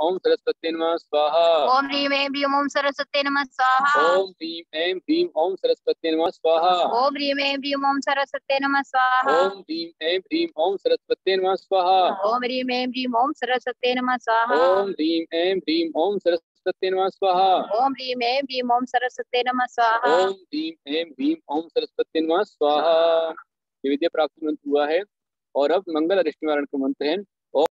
ओम सरस्वती नमः स्वाहा। ओम ह्रीम ऐं ह्रीम ओम सरस्वती नमः स्वाहा। ओम ह्रीम ऐं ह्रीम ओम सरस्वती नमः स्वाहा। ओम ह्रीम ऐं ह्रीम ओम सरस्वती नमः स्वाहा। ओम ह्रीम ऐं ह्रीम ओम सरस्वती नमः स्वाहा। ओम ह्रीम ऐं ह्रीम ओम सरस्वती नमः स्वाहा। ओम ह्रीम ऐं ह्रीम ओम सरस्वती सरस्वती नम स्वाहा। ओम ह्रीम एम भीम ओम सरस्वती नमः स्वाहा। ओम ह्रीम एम भीम ओम सरस्वती नमः स्वाहा। ये विद्या प्राप्त मंत्र हुआ है और अब मंगल अरिष्ट निवारण का मंत्र है।